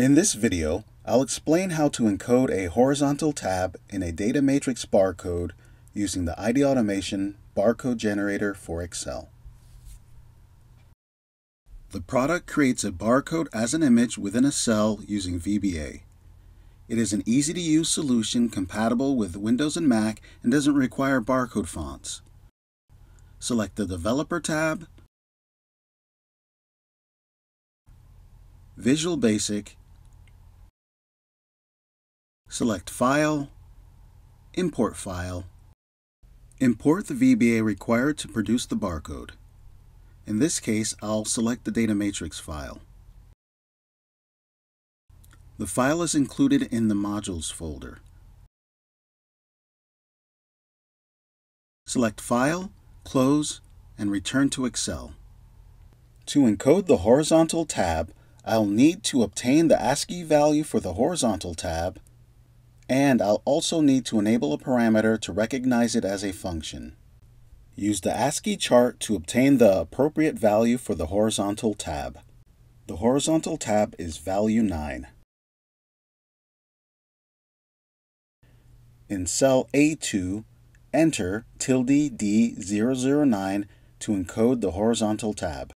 In this video, I'll explain how to encode a horizontal tab in a data matrix barcode using the ID Automation barcode generator for Excel. The product creates a barcode as an image within a cell using VBA. It is an easy-to-use solution compatible with Windows and Mac and doesn't require barcode fonts. Select the Developer tab, Visual Basic, select File, Import File, import the VBA required to produce the barcode. In this case, I'll select the data matrix file. The file is included in the Modules folder. Select File, Close, and return to Excel. To encode the horizontal tab, I'll need to obtain the ASCII value for the horizontal tab, and I'll also need to enable a parameter to recognize it as a function. Use the ASCII chart to obtain the appropriate value for the horizontal tab. The horizontal tab is value 9. In cell A2, enter tilde D009 to encode the horizontal tab.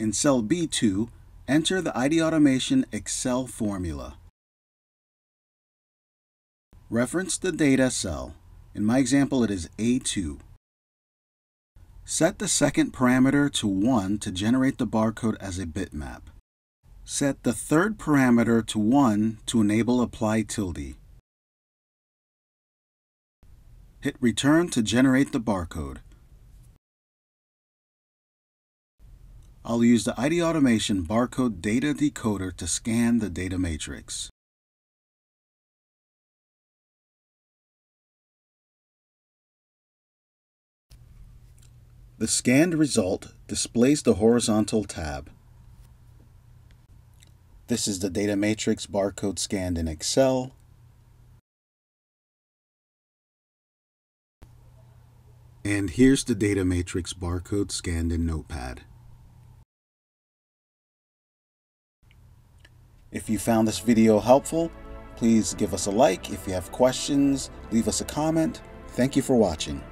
In cell B2, enter the ID Automation Excel formula. Reference the data cell. In my example, it is A2. Set the second parameter to 1 to generate the barcode as a bitmap. Set the third parameter to 1 to enable apply tilde. Hit return to generate the barcode. I'll use the ID Automation barcode data decoder to scan the data matrix. The scanned result displays the horizontal tab. This is the data matrix barcode scanned in Excel. And here's the data matrix barcode scanned in Notepad. If you found this video helpful, please give us a like. If you have questions, leave us a comment. Thank you for watching.